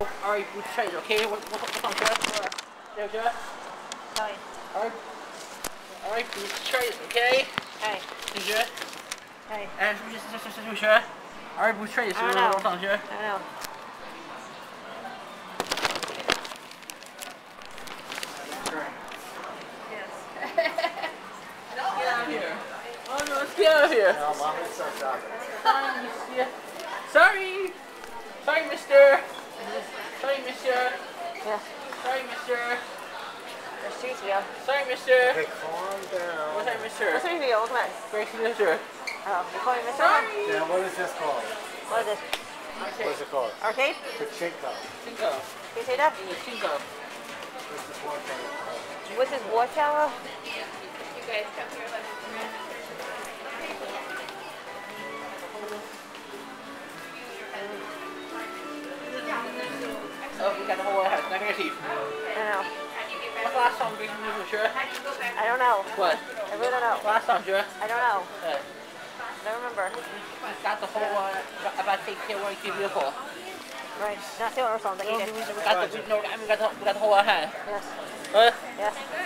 Alright, we trade, okay? What, what, what's on, sir? There, sir? Hi. Alright. Alright, we trade, okay? Hey. There, sir? Hey. And we just, just, just, just, sir? Alright, we trade, I don't sir. know. What's? I don't know. Get out of here. Oh no, let's get out of here. No, mom, it's so shopping. Sorry. Sorry, mister. Sorry. Yeah. Sorry, mister. There's two to. Sorry, mister. Okay, calm down. What's that, mister? What's the deal? Come on. Gracie, mister. Oh, you call me Mr. Sorry. Yeah, what is this called? What is it? What is it called? Arcade? Pachinko. Cinco. Can you say that? Cinco. This is one thing. What's this war tower? You guys come here, let me. The whole house. Now, teeth. I don't know. What's the last song we can do, mister? I don't know. What? I really don't know. Last song, sir? I don't know. Uh, I don't remember. we got the whole, uh, about take care of you beautiful. Right. That's the other song that We you did. got the, we, no, we got the, we got the whole house. Yes. Huh? Yes. Good.